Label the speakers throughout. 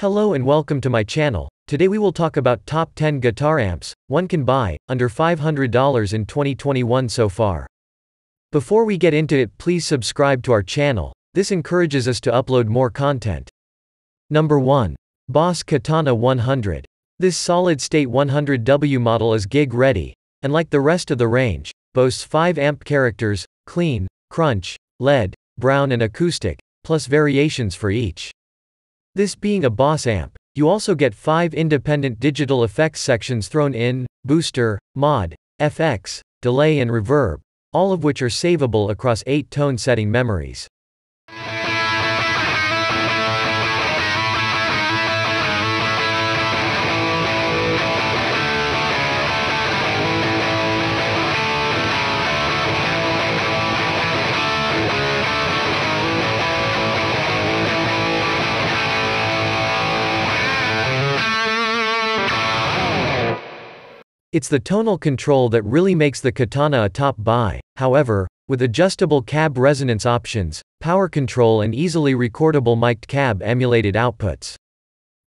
Speaker 1: Hello and welcome to my channel. Today we will talk about top 10 guitar amps one can buy under $500 in 2021 so far. Before we get into it, please subscribe to our channel. This encourages us to upload more content. Number 1. Boss Katana 100. This solid-state 100W model is gig ready, and like the rest of the range, boasts 5 amp characters, clean, crunch, lead, brown and acoustic, plus variations for each. This being a Boss amp, you also get 5 independent digital effects sections thrown in, booster, mod, FX, delay and reverb, all of which are savable across 8 tone setting memories. It's the tonal control that really makes the Katana a top buy, however, with adjustable cab resonance options, power control and easily recordable mic'd cab emulated outputs.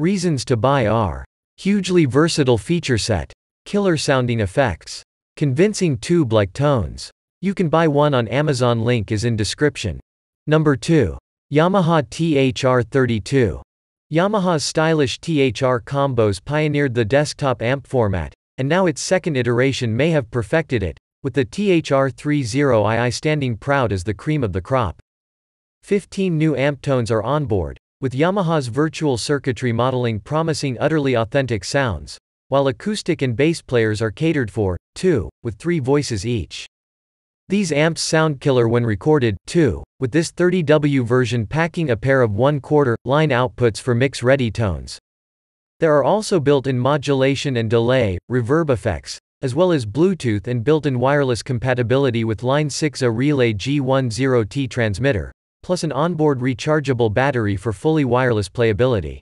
Speaker 1: Reasons to buy are hugely versatile feature set, killer sounding effects, convincing tube-like tones. You can buy one on Amazon link is in description. Number 2. Yamaha THR30II. Yamaha's stylish THR combos pioneered the desktop amp format, and now its second iteration may have perfected it, with the THR30II standing proud as the cream of the crop. 15 new amp tones are on board, with Yamaha's virtual circuitry modeling promising utterly authentic sounds, while acoustic and bass players are catered for, too, with three voices each. These amps sound killer when recorded, too, with this 30W version packing a pair of 1 quarter line outputs for mix-ready tones. There are also built-in modulation and delay, reverb effects, as well as Bluetooth and built-in wireless compatibility with Line 6A Relay G10T transmitter, plus an onboard rechargeable battery for fully wireless playability.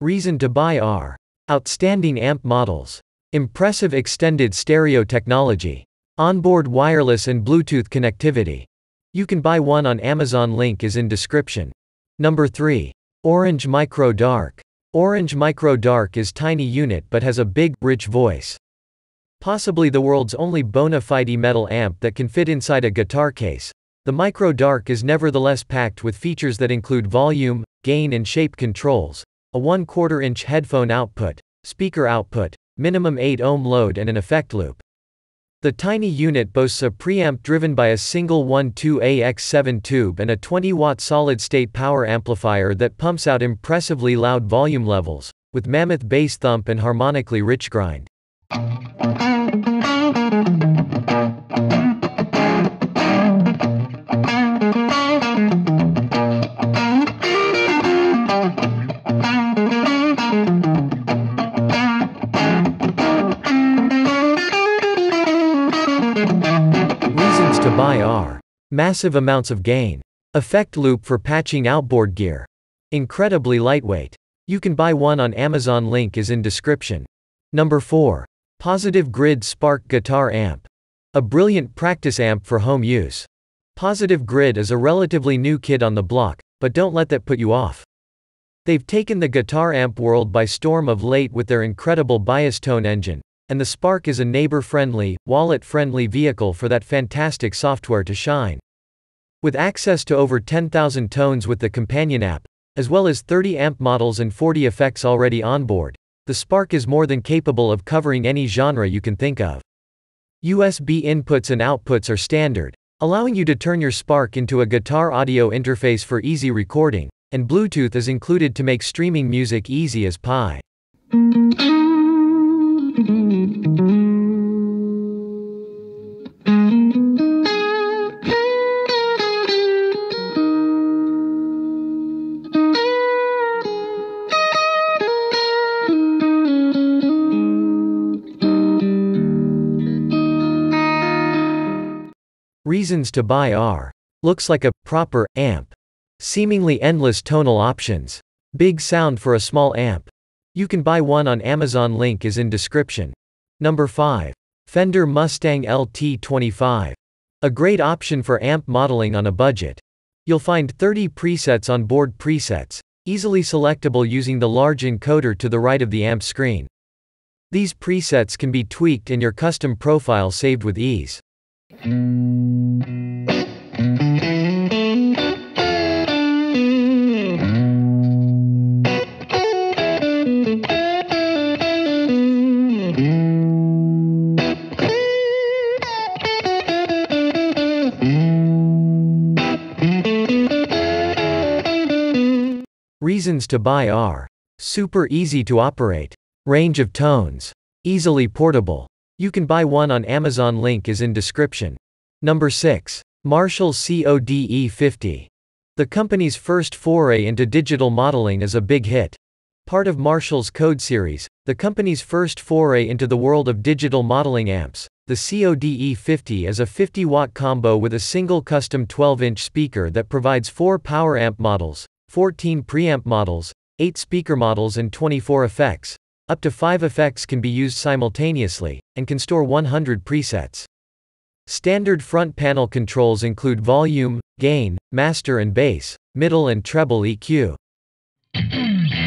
Speaker 1: Reason to buy are outstanding amp models, impressive extended stereo technology, onboard wireless and Bluetooth connectivity. You can buy one on Amazon link is in description. Number 3. Orange Micro Dark. Orange Micro Dark is tiny unit but has a big, rich voice. Possibly the world's only bona fide metal amp that can fit inside a guitar case. The Micro Dark is nevertheless packed with features that include volume, gain and shape controls, a 1 4 inch headphone output, speaker output, minimum 8 ohm load and an effect loop. The tiny unit boasts a preamp driven by a single 12AX7 tube and a 20 watt solid state power amplifier that pumps out impressively loud volume levels, with mammoth bass thump and harmonically rich grind. Massive amounts of gain, effect loop for patching outboard gear, incredibly lightweight. You can buy one on Amazon link is in description. Number 4. Positive Grid Spark Guitar Amp. A brilliant practice amp for home use. Positive Grid is a relatively new kid on the block, but don't let that put you off. They've taken the guitar amp world by storm of late with their incredible bias tone engine, and the Spark is a neighbor-friendly, wallet-friendly vehicle for that fantastic software to shine. With access to over 10,000 tones with the companion app, as well as 30 amp models and 40 effects already onboard, the Spark is more than capable of covering any genre you can think of. USB inputs and outputs are standard, allowing you to turn your Spark into a guitar audio interface for easy recording, and Bluetooth is included to make streaming music easy as pie. Reasons to buy are. Looks like a proper amp. Seemingly endless tonal options. Big sound for a small amp. You can buy one on Amazon link is in description. Number 5. Fender Mustang LT25. A great option for amp modeling on a budget. You'll find 30 presets on board presets, easily selectable using the large encoder to the right of the amp screen. These presets can be tweaked and your custom profile saved with ease. Reasons to buy are super easy to operate, range of tones, easily portable. You can buy one on Amazon link is in description. Number 6. Marshall CODE 50. The company's first foray into digital modeling is a big hit. Part of Marshall's Code series, the company's first foray into the world of digital modeling amps, the CODE 50 is a 50 watt combo with a single custom 12 inch speaker that provides four power amp models, 14 preamp models, 8 speaker models and 24 effects. Up to 5 effects can be used simultaneously, and can store 100 presets. Standard front panel controls include volume, gain, master and bass, middle and treble EQ.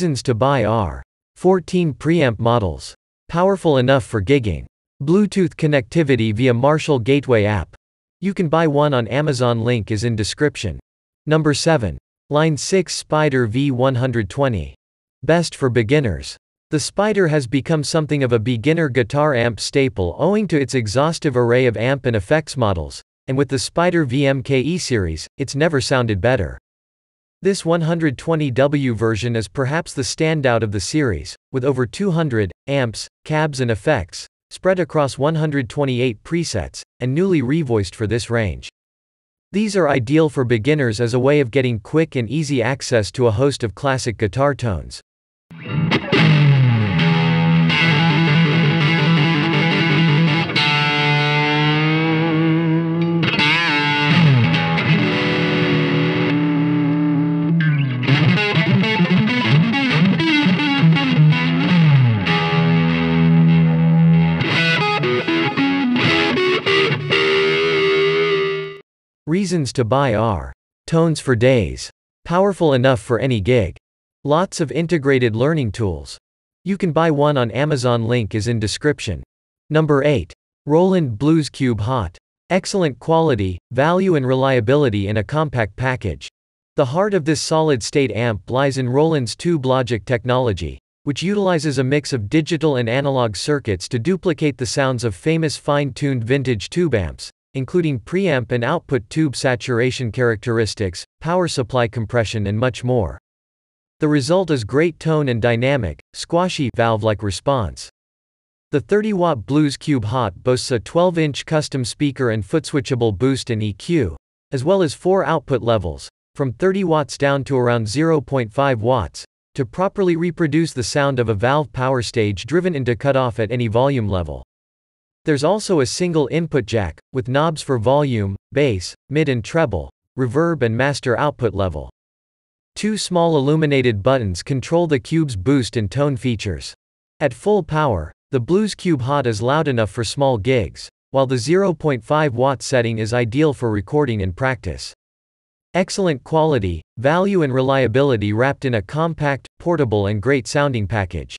Speaker 1: Reasons to buy are 14 preamp models. Powerful enough for gigging. Bluetooth connectivity via Marshall Gateway app. You can buy one on Amazon link is in description. Number 7. Line 6 Spider V120. Best for beginners. The Spider has become something of a beginner guitar amp staple owing to its exhaustive array of amp and effects models, and with the Spider VMKE series, it's never sounded better. This 120W version is perhaps the standout of the series, with over 200 amps, cabs and effects, spread across 128 presets, and newly revoiced for this range. These are ideal for beginners as a way of getting quick and easy access to a host of classic guitar tones. Reasons to buy are tones for days, powerful enough for any gig, lots of integrated learning tools. You can buy one on Amazon link is in description. Number 8. Roland Blues Cube Hot. Excellent quality, value and reliability in a compact package. The heart of this solid-state amp lies in Roland's Tube Logic technology, which utilizes a mix of digital and analog circuits to duplicate the sounds of famous fine-tuned vintage tube amps, including preamp and output tube saturation characteristics, power supply compression and much more. The result is great tone and dynamic, squashy, valve-like response. The 30-watt Blues Cube Hot boasts a 12-inch custom speaker and foot-switchable boost and EQ, as well as four output levels, from 30 watts down to around 0.5 watts, to properly reproduce the sound of a valve power stage driven into cutoff at any volume level. There's also a single input jack, with knobs for volume, bass, mid and treble, reverb and master output level. Two small illuminated buttons control the cube's boost and tone features. At full power, the Blues Cube Hot is loud enough for small gigs, while the 0.5 watt setting is ideal for recording and practice. Excellent quality, value and reliability wrapped in a compact, portable and great sounding package.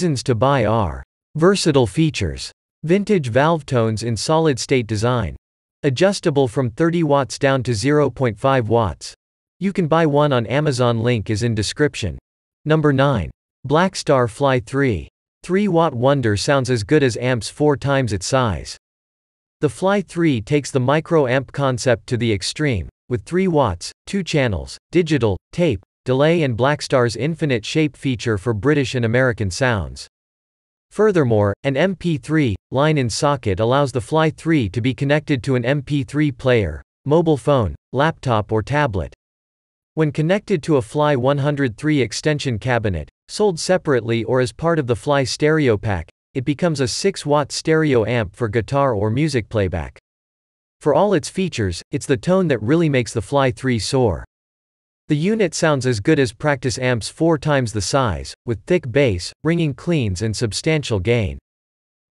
Speaker 1: Reasons to buy are versatile features, vintage valve tones in solid state design, adjustable from 30 watts down to 0.5 watts. You can buy one on Amazon link is in description. Number 9. Blackstar Fly 3. 3 watt wonder sounds as good as amps 4 times its size. The Fly 3 takes the micro amp concept to the extreme, with 3 watts, 2 channels, digital, tape, delay and Blackstar's infinite shape feature for British and American sounds. Furthermore, an MP3 line in socket allows the Fly 3 to be connected to an MP3 player, mobile phone, laptop or tablet. When connected to a Fly 103 extension cabinet, sold separately or as part of the Fly stereo pack, it becomes a 6 watt stereo amp for guitar or music playback. For all its features, it's the tone that really makes the Fly 3 soar. The unit sounds as good as practice amps four times the size, with thick bass, ringing cleans and substantial gain.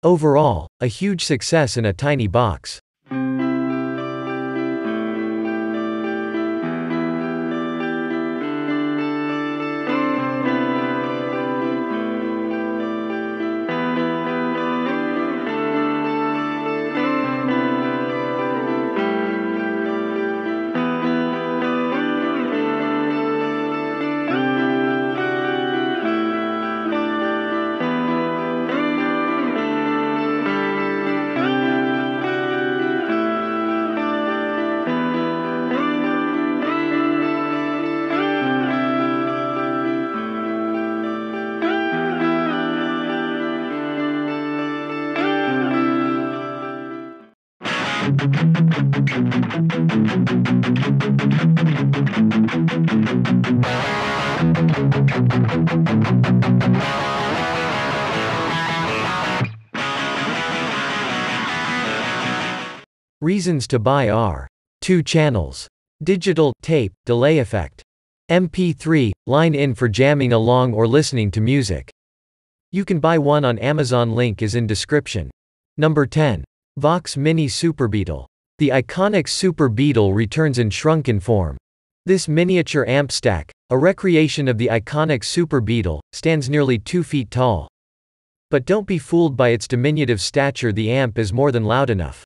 Speaker 1: Overall, a huge success in a tiny box. Reasons to buy are 2 channels, digital, tape, delay effect, MP3, line in for jamming along or listening to music. You can buy one on Amazon link is in description. Number 10. Vox Mini Super Beetle. The iconic Super Beetle returns in shrunken form. This miniature amp stack, a recreation of the iconic Super Beetle, stands nearly 2 feet tall. But don't be fooled by its diminutive stature the amp is more than loud enough.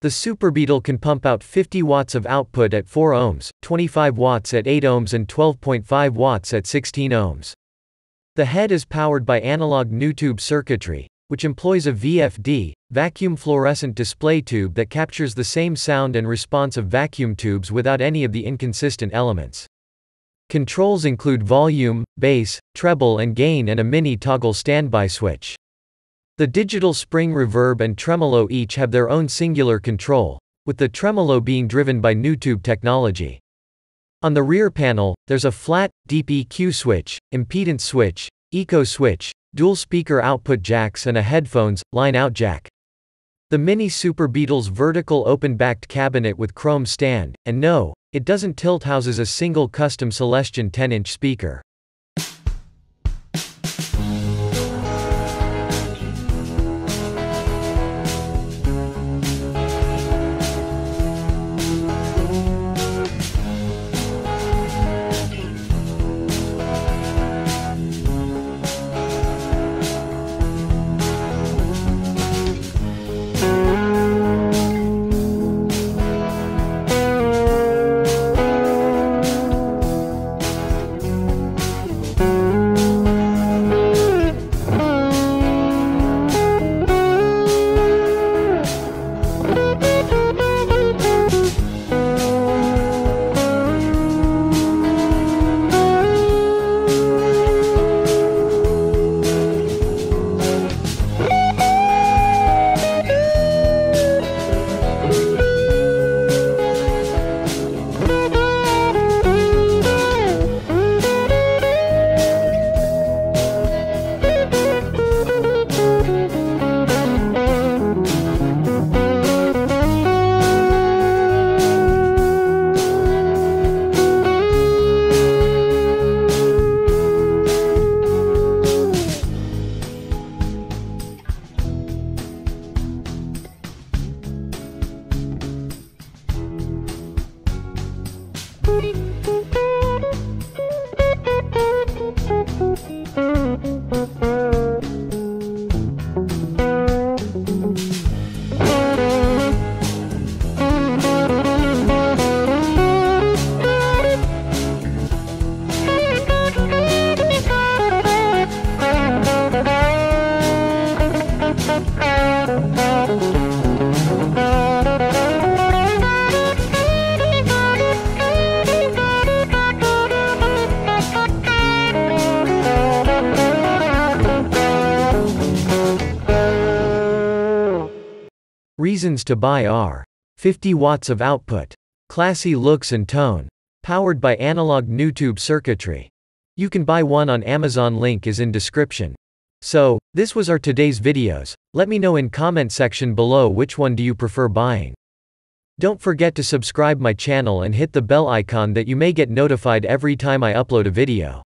Speaker 1: The Super Beetle can pump out 50 watts of output at 4 ohms, 25 watts at 8 ohms and 12.5 watts at 16 ohms. The head is powered by analog NuTube circuitry, which employs a VFD, vacuum fluorescent display tube that captures the same sound and response of vacuum tubes without any of the inconsistent elements. Controls include volume, bass, treble and gain and a mini toggle standby switch. The digital spring reverb and tremolo each have their own singular control, with the tremolo being driven by NuTube technology. On the rear panel, there's a flat, deep EQ switch, impedance switch, eco switch, dual speaker output jacks and a headphones, line-out jack. The Mini Super Beetle's vertical open-backed cabinet with chrome stand, and no, it doesn't tilt houses a single custom Celestion 10-inch speaker. Reasons to buy are 50 watts of output, classy looks and tone, powered by analog NuTube circuitry. You can buy one on Amazon link is in description. So, this was our today's videos, let me know in comment section below which one do you prefer buying. Don't forget to subscribe my channel and hit the bell icon that you may get notified every time I upload a video.